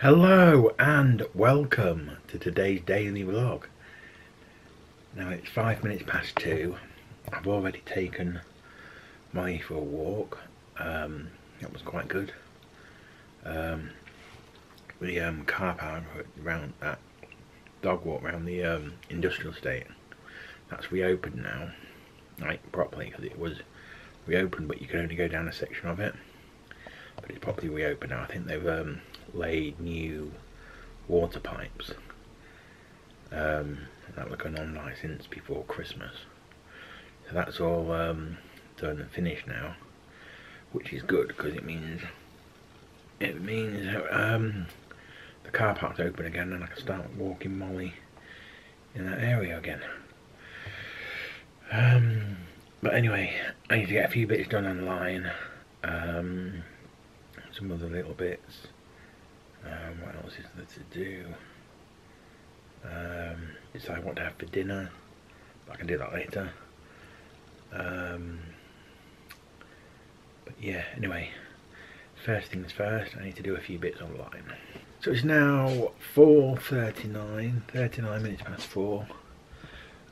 Hello and welcome to today's daily vlog. Now it's five minutes past two. I've already taken Molly for a walk. Um, that was quite good. Um, the um, car park around that dog walk around the um, industrial estate. That's reopened now, like properly because it was reopened, but you could only go down a section of it. But it's properly reopened now. I think they've um, laid new water pipes um, that were going on like since before Christmas. So that's all um, done and finished now, which is good because it means it means um, the car park's open again and I can start walking Molly in that area again. Um, but anyway, I need to get a few bits done online. Um, some other little bits. Um, what else is there to do? Um, decide what to have for dinner. I can do that later. Um, but yeah, anyway, first things first, I need to do a few bits online. So it's now 4.39, 39 minutes past 4.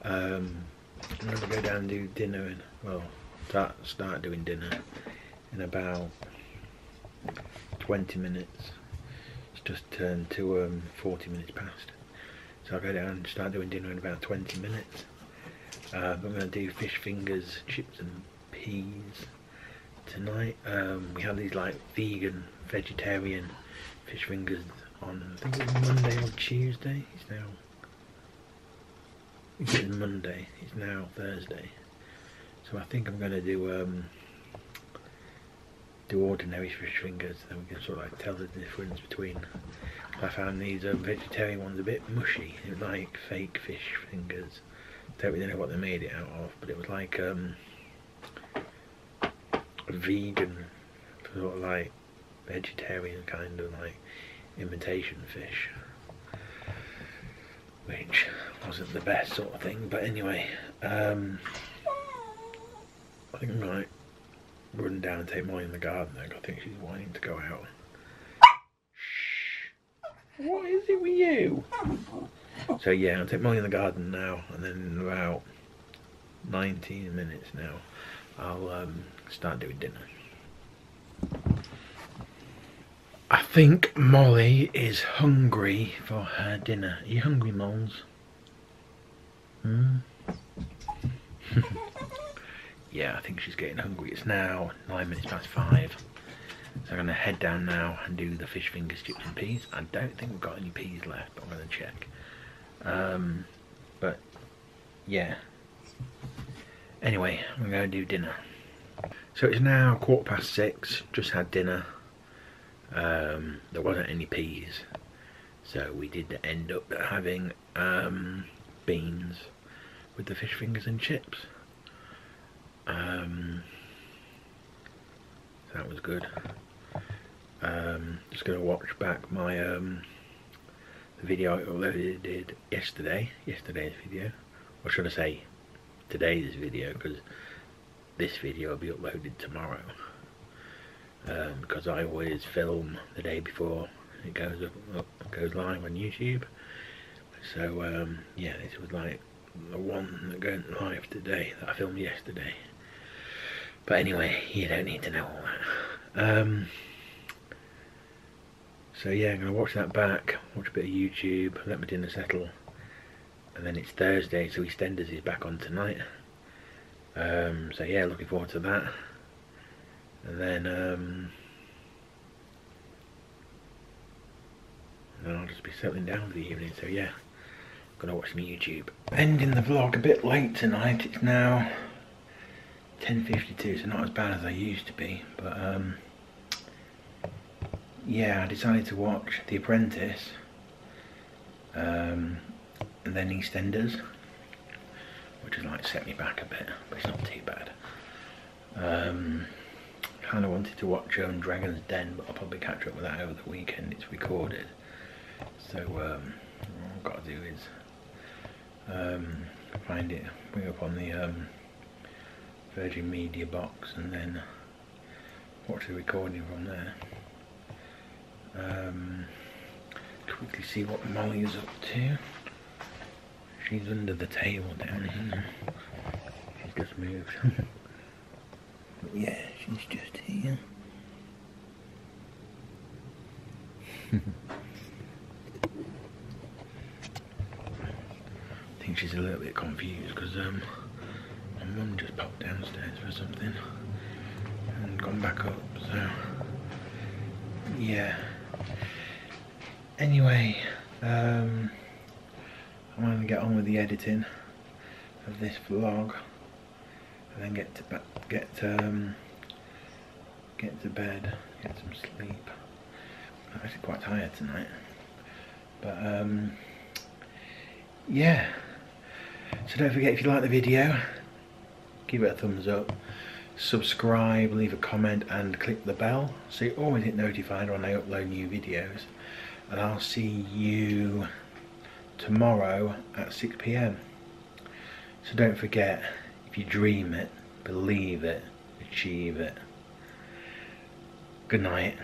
Um, I'm going to go down and do dinner, and, well, start, start doing dinner in about 20 minutes. It's just turned to um, 40 minutes past. So I'll go down and start doing dinner in about 20 minutes. Uh, I'm going to do fish fingers, chips and peas tonight. Um, we have these like vegan, vegetarian fish fingers on, I think it was Monday or Tuesday. It's now, I think it Monday, it's now Thursday. So I think I'm going to do um, do ordinary fish fingers then we can sort of like tell the difference between I found these um, vegetarian ones. A bit mushy. It was like fake fish fingers. Don't really know what they made it out of but it was like um, vegan sort of like vegetarian kind of like imitation fish which wasn't the best sort of thing but anyway um, I think I might run down and take Molly in the garden. I think she's wanting to go out. Shh. What is it with you? So yeah, I'll take Molly in the garden now, and then in about 19 minutes now, I'll um, start doing dinner. I think Molly is hungry for her dinner. Are you hungry, Moles? Hmm? yeah, I think she's getting hungry. It's now nine minutes past five. So I'm going to head down now and do the fish fingers, chips and peas. I don't think we've got any peas left, but I'm going to check. Um, but, yeah. Anyway, I'm going to do dinner. So it's now quarter past six, just had dinner. Um, there wasn't any peas. So we did end up having um, beans with the fish fingers and chips. Um, that was good. Um, just going to watch back my um, video I uploaded yesterday, yesterday's video, or should I say today's video, because this video will be uploaded tomorrow. Um, because I always film the day before it goes up, up goes live on YouTube. So um, yeah, this was like the one that going live today that I filmed yesterday. But anyway, you don't need to know all that. Um, so yeah, I'm going to watch that back, watch a bit of YouTube, let my dinner settle. And then it's Thursday, so EastEnders is back on tonight. Um, so yeah, looking forward to that. And then, um, then I'll just be settling down for the evening. So yeah, gonna watch some YouTube. Ending the vlog a bit late tonight. It's now 10.52 so not as bad as I used to be but um, yeah I decided to watch The Apprentice um, and then EastEnders which has like set me back a bit but it's not too bad. Um, kind of wanted to watch um, Dragon's Den but I'll probably catch up with that over the weekend it's recorded. So um, all I've got to do is um, find it bring up on the um, Virgin Media box and then watch the recording from there. Um, quickly see what Molly is up to. She's under the table down here. She's just moved. but yeah, she's just here. I think she's a little bit confused because um, mum just popped downstairs for something and gone back up, so yeah. Anyway, um, I'm to get on with the editing of this vlog and then get to get um, get to bed, get some sleep. I'm actually quite tired tonight, but um, yeah. So don't forget if you like the video, give it a thumbs up, subscribe, leave a comment and click the bell so you always get notified when I upload new videos. And I'll see you tomorrow at 6pm. So don't forget, if you dream it, believe it, achieve it. Good night.